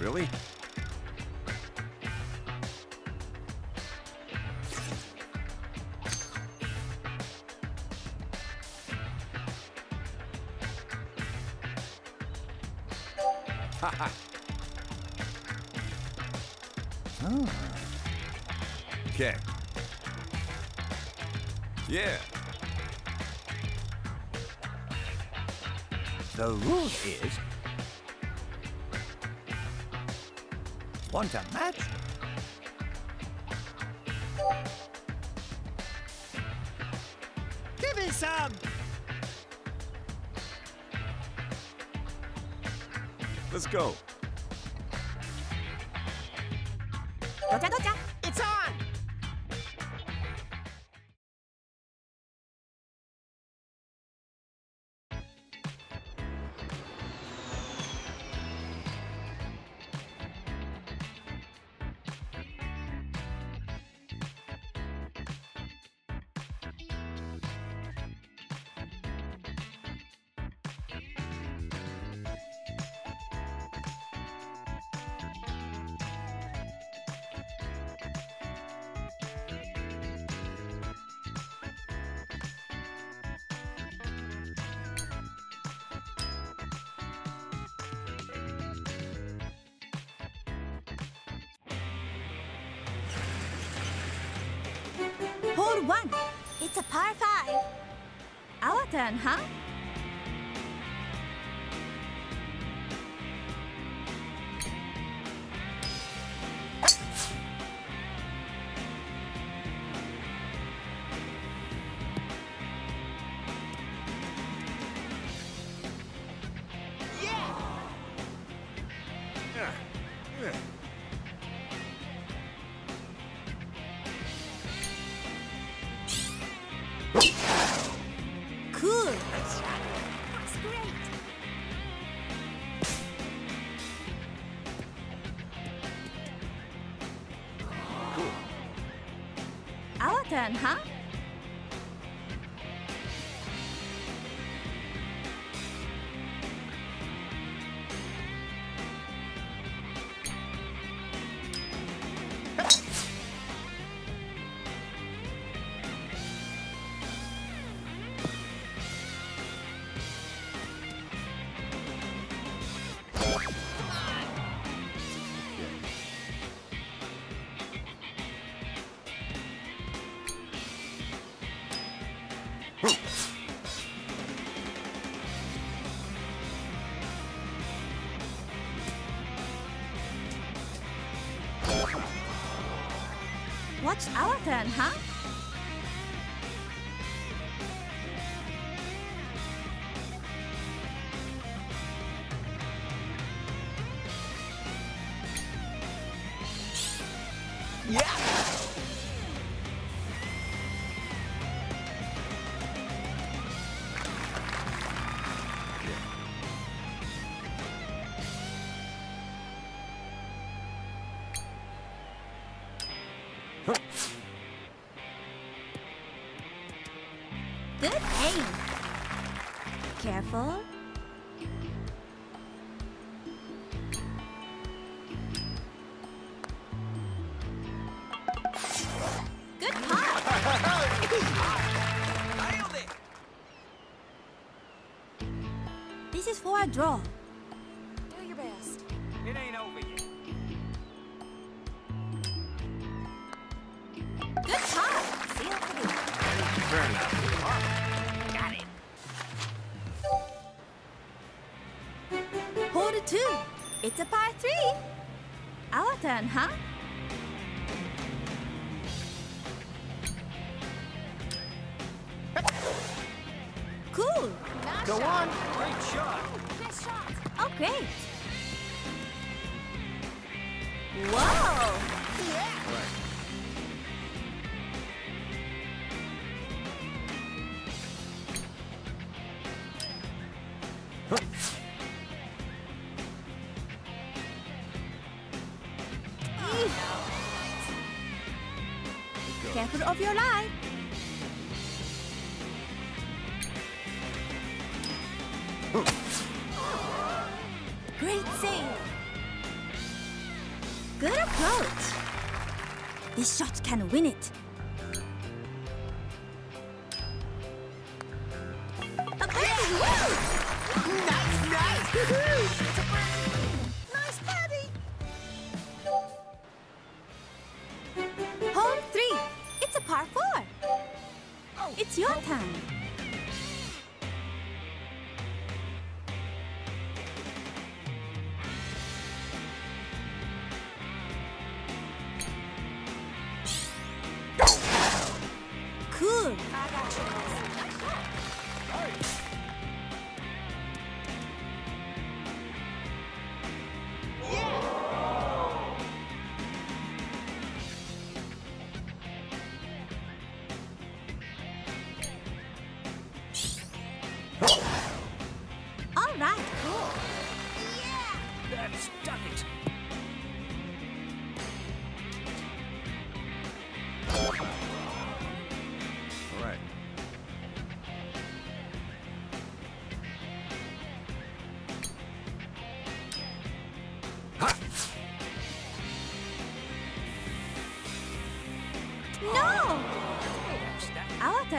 Really? Haha. Okay. Yeah. The rule is... Want a match? Give me some! Let's go. ごち one. It's a par five. Our turn, huh? Huh? What's our turn, huh? Good aim. Careful. Good it! This is for a draw. Two. It's a par three. Our turn, huh? Cool. Go shot. on. Great shot. Nice shot. Oh, great. Of your line. Great save. Good approach. This shot can win it. It's your turn.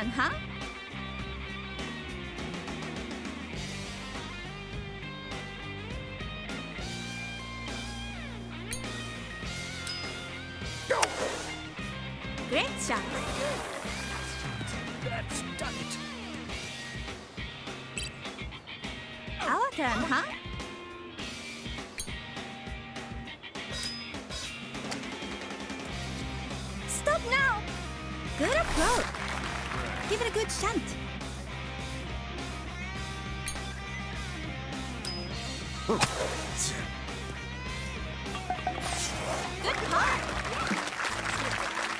Turn, huh? Great shot. That's done it. Our turn, huh? Give it a good shunt. Good par.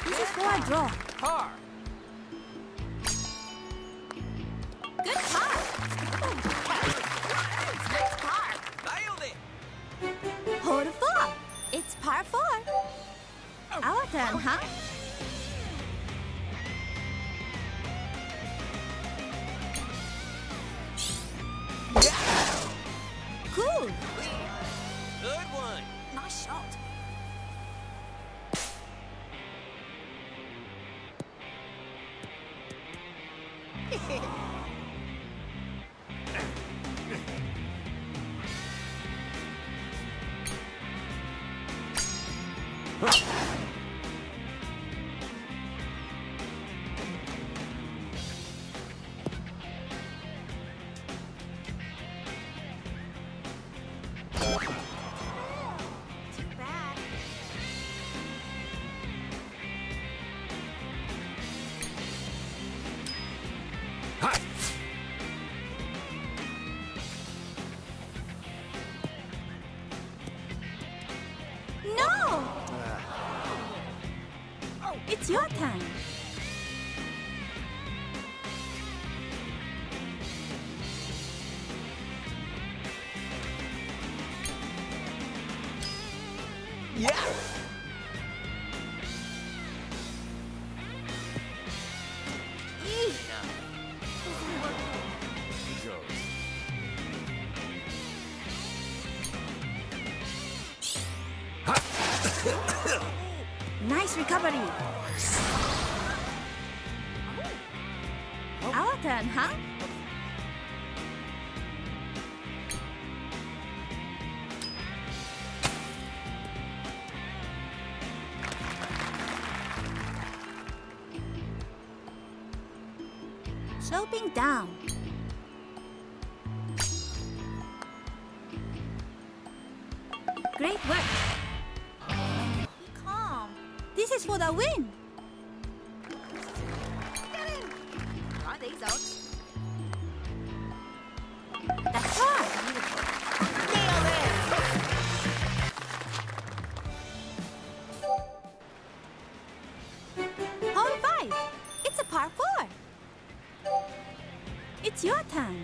This is for a draw. Par. Good par. Nice par. Nailed it. Hole four. It's par four. Oh. Our turn, huh? Yeah. Nice recovery. Our turn, huh? Down. Great work. Be calm. This is for the win. Get in. These out. It's your turn.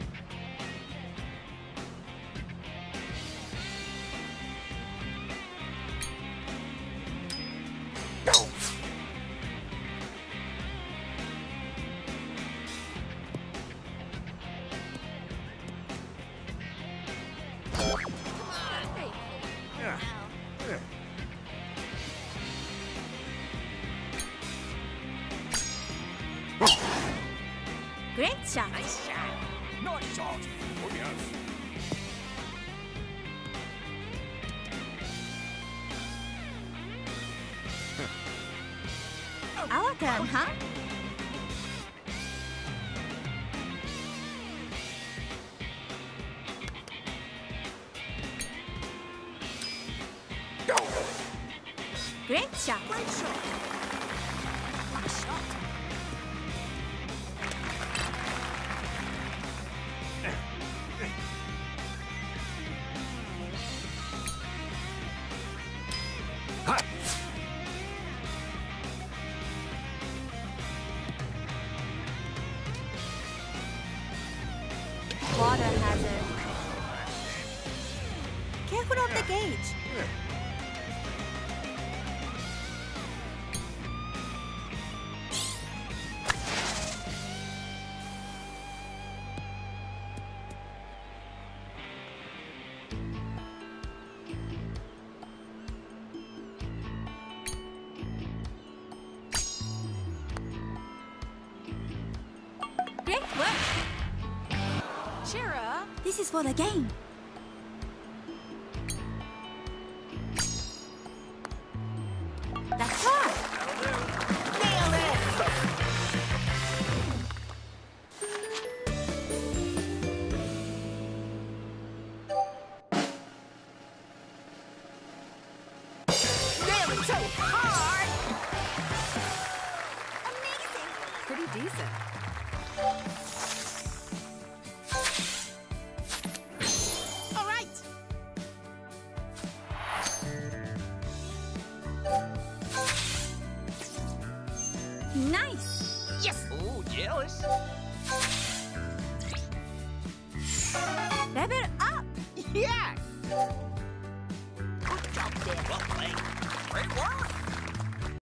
Great shot. Nice charge. Oh, yes. Our turn, huh? Great shot! Great shot! This is for the game. That's right.